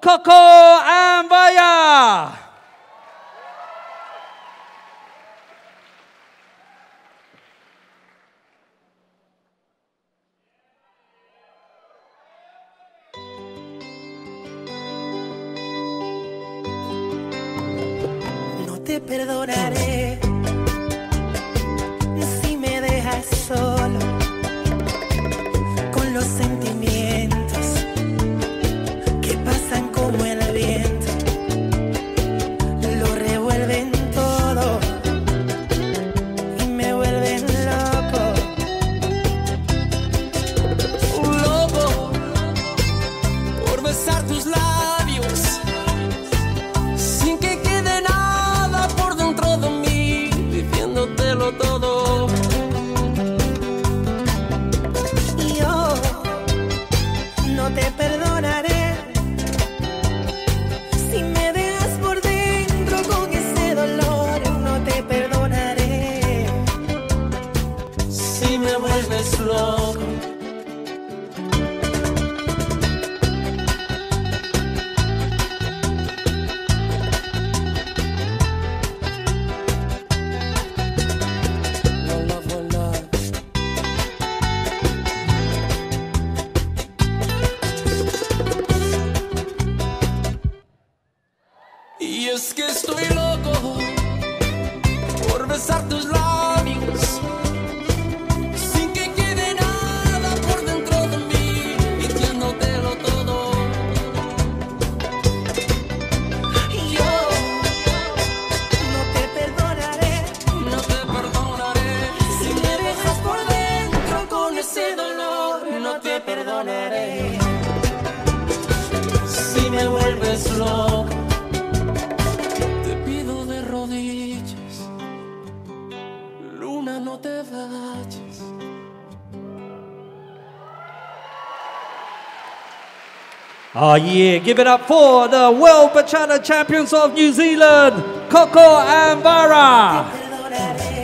Coco and Vaya. No te perdonaré tus labios es que estoy loco por besar tus labios sin que quede nada por dentro de mí diciéndotelo todo. Yo no te perdonaré No te perdonaré si me dejas por dentro con ese dolor. No te perdonaré. si me vuelves loco. Vayas. Oh yeah, give it up for the World Bachata Champions of New Zealand, Coco and Vara.